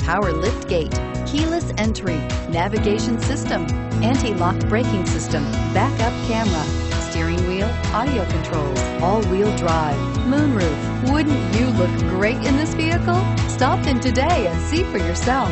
power lift gate, keyless entry, navigation system, anti-lock braking system, backup camera, steering wheel, audio controls, all-wheel drive, moonroof. Wouldn't you look great in this vehicle? Stop in today and see for yourself.